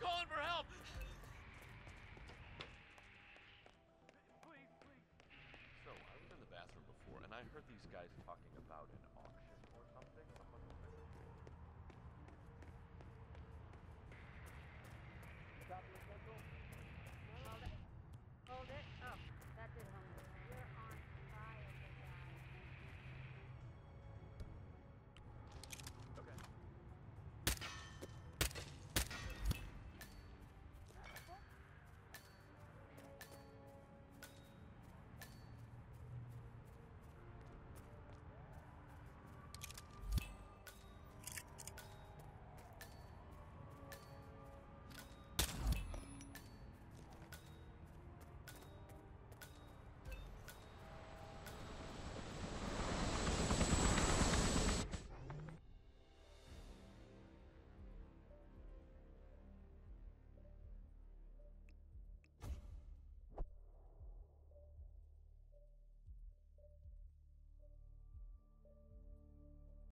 calling for help! Please, please. So, I was in the bathroom before, and I heard these guys talking about